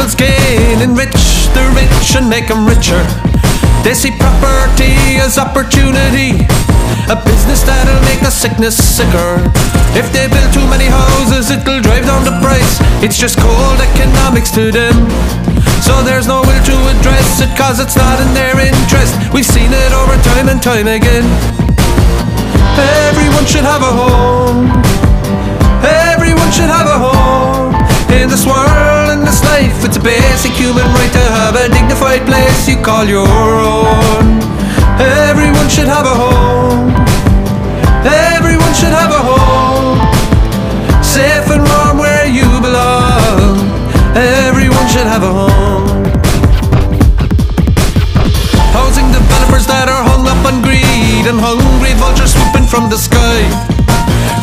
and rich, they're rich and make them richer. They see property as opportunity, a business that'll make the sickness sicker. If they build too many houses, it'll drive down the price. It's just cold economics to them. So there's no will to address it, cause it's not in their interest. We've seen it over time and time again. Everyone should have a home. Basic human right to have a dignified place you call your own. Everyone should have a home. Everyone should have a home. Safe and warm where you belong. Everyone should have a home. Housing developers that are hung up on greed and hungry vultures swooping from the sky.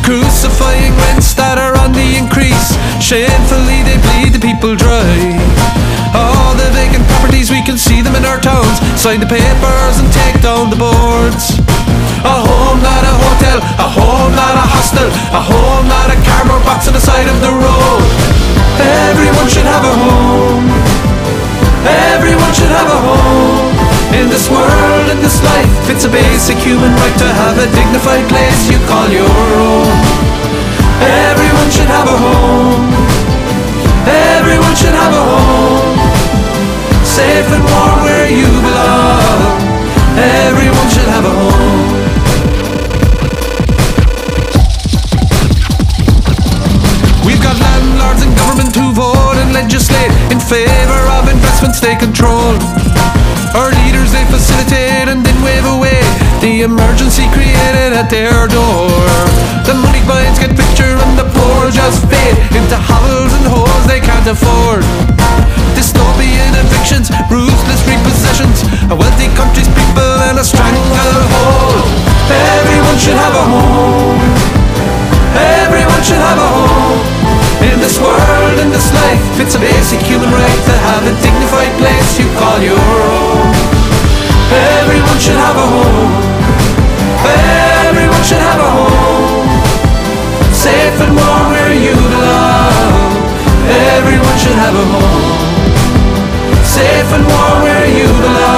Crucifying rents that are on the increase. Shamefully, they bleed the people dry. All the vacant properties, we can see them in our towns. Sign the papers and take down the boards. A home, not a hotel. A home, not a hostel. It's a basic human right to have a dignified place you call your own. Everyone should have a home. Everyone should have a home. Safe and warm where you belong. Everyone should have a home. We've got landlords and government who vote and legislate in favour of investments they control. Emergency created at their door. The money minds get richer and the poor just fade into hovels and holes they can't afford. Dystopian evictions, ruthless repossessions, a wealthy country's people in a stranglehold. Everyone should have a home. Everyone should have a home. In this world, in this life, it's a basic human right to have a dignified place you call your own. Everyone should have a home. Everyone should have a home. Safe and warm where you belong. Everyone should have a home. Safe and warm where you belong.